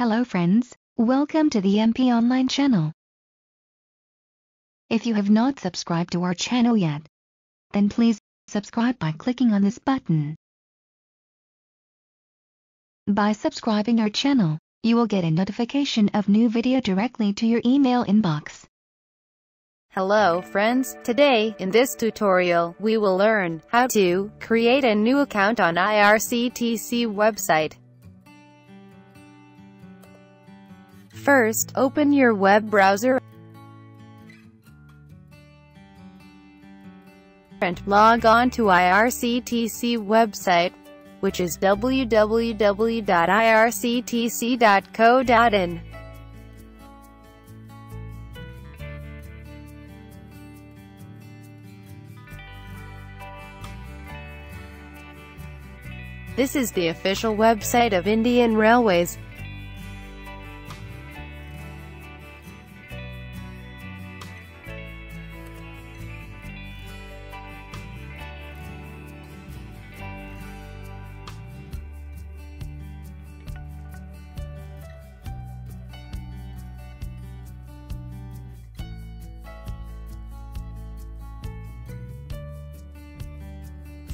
Hello friends, welcome to the MP Online channel. If you have not subscribed to our channel yet, then please subscribe by clicking on this button. By subscribing our channel, you will get a notification of new video directly to your email inbox. Hello friends, today, in this tutorial, we will learn how to create a new account on IRCTC website. First, open your web browser and log on to IRCTC website, which is www.irctc.co.in. This is the official website of Indian Railways.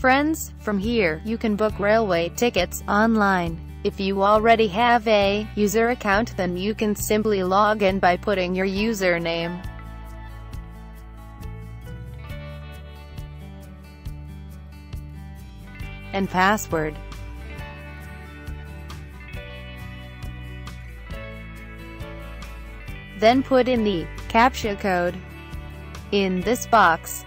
Friends, from here, you can book railway tickets online. If you already have a user account then you can simply log in by putting your username. and password. Then put in the CAPTCHA code in this box.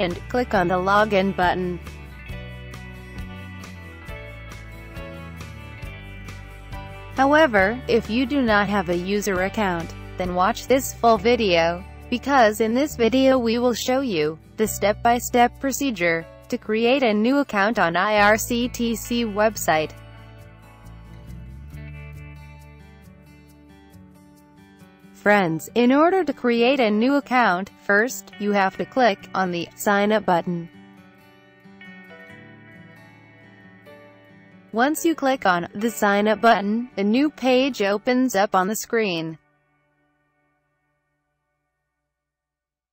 And click on the Login button. However, if you do not have a user account, then watch this full video, because in this video we will show you the step-by-step -step procedure to create a new account on IRCTC website. Friends, in order to create a new account, first, you have to click on the Sign Up button. Once you click on the Sign Up button, a new page opens up on the screen.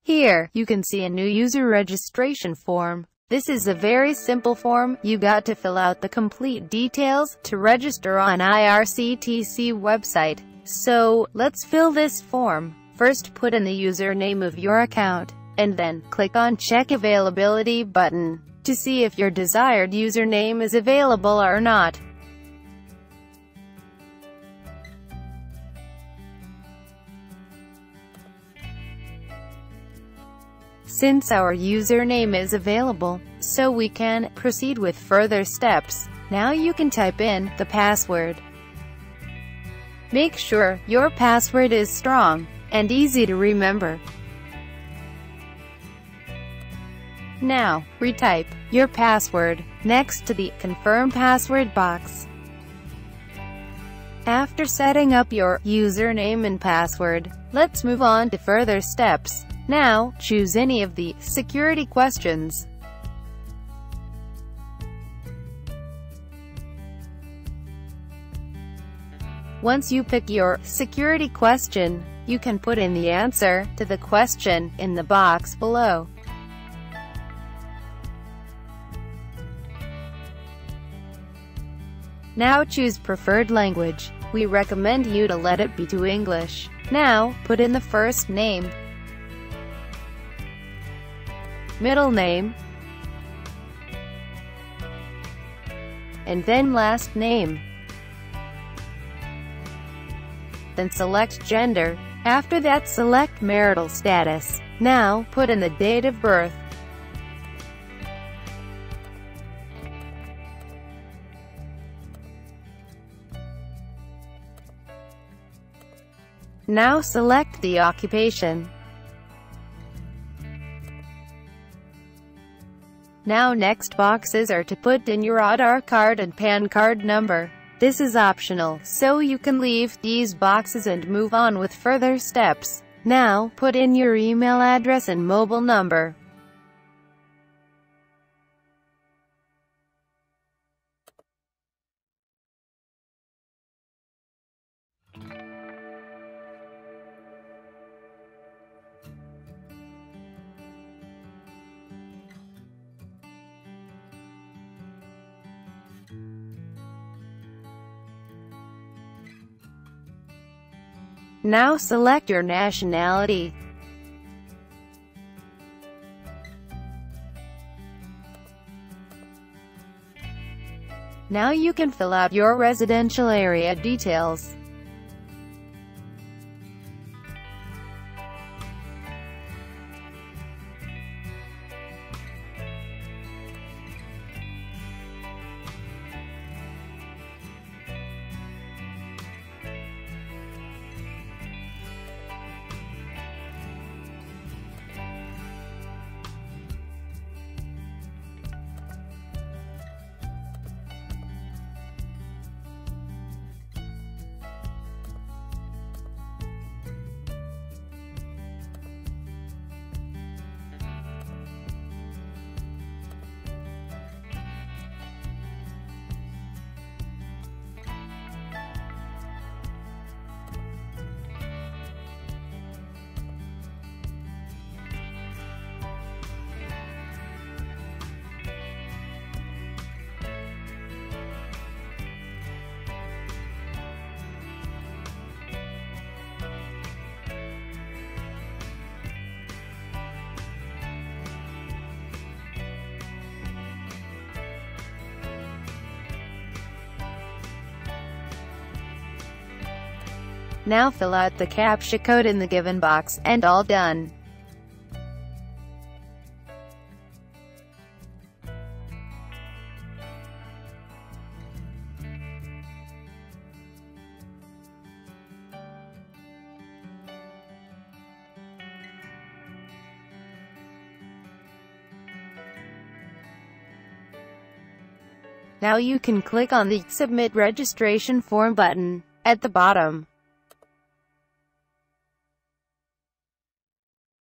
Here, you can see a new user registration form. This is a very simple form, you got to fill out the complete details to register on IRCTC website. So, let's fill this form. First put in the username of your account, and then, click on Check Availability button, to see if your desired username is available or not. Since our username is available, so we can proceed with further steps. Now you can type in the password. Make sure your password is strong and easy to remember. Now, retype your password next to the Confirm Password box. After setting up your username and password, let's move on to further steps. Now, choose any of the security questions. Once you pick your security question, you can put in the answer to the question in the box below. Now choose preferred language. We recommend you to let it be to English. Now, put in the first name, middle name, and then last name then select gender. After that select marital status. Now, put in the date of birth. Now select the occupation. Now next boxes are to put in your Aadhaar card and PAN card number. This is optional, so you can leave these boxes and move on with further steps. Now, put in your email address and mobile number. Now select your nationality. Now you can fill out your residential area details. Now fill out the CAPTCHA code in the given box, and all done. Now you can click on the Submit Registration Form button at the bottom.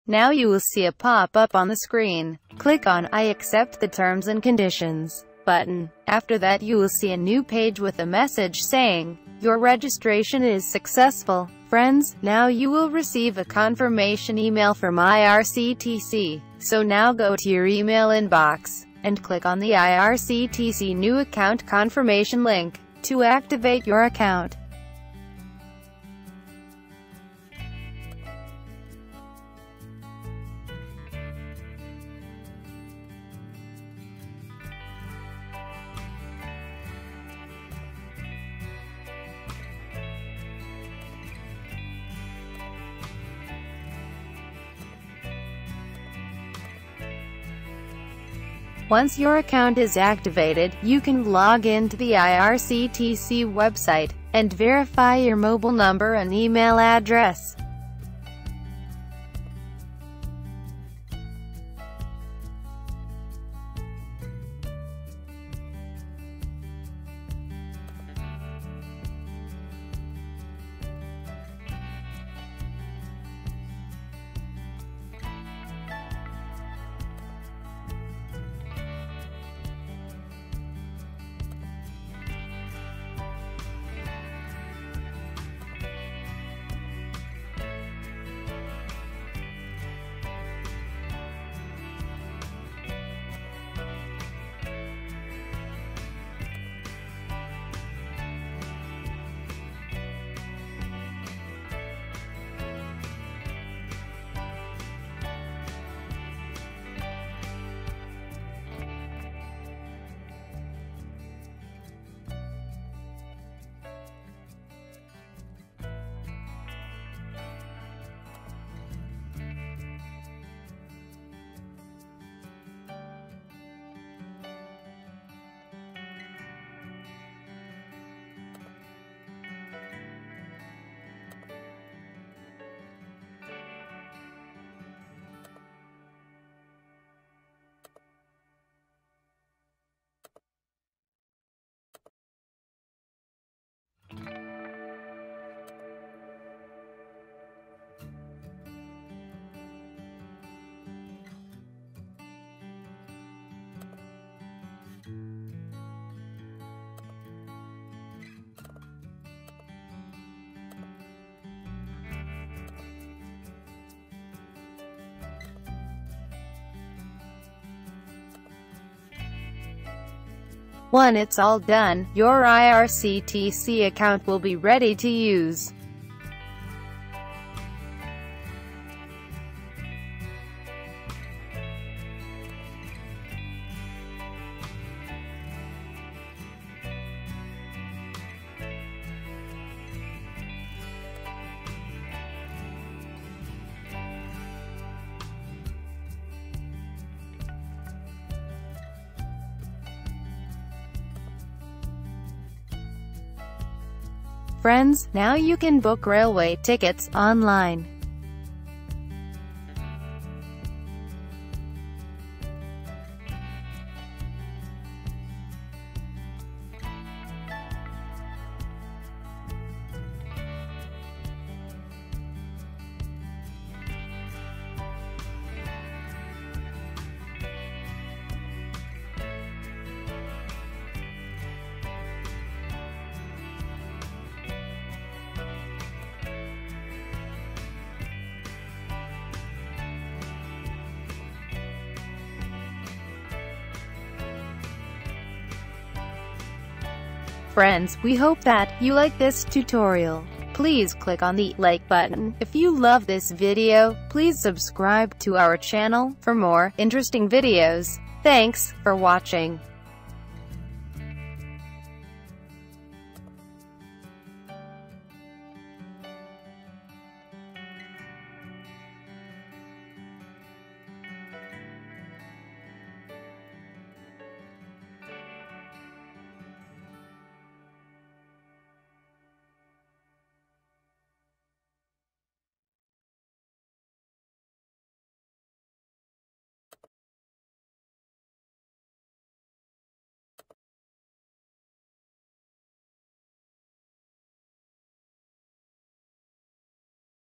Now you will see a pop-up on the screen. Click on I accept the terms and conditions button. After that you will see a new page with a message saying, your registration is successful. Friends, now you will receive a confirmation email from IRCTC. So now go to your email inbox, and click on the IRCTC new account confirmation link, to activate your account. Once your account is activated, you can log in to the IRCTC website, and verify your mobile number and email address. When it's all done, your IRCTC account will be ready to use. Friends, now you can book railway tickets online. Friends, we hope that you like this tutorial. Please click on the like button. If you love this video, please subscribe to our channel for more interesting videos. Thanks for watching.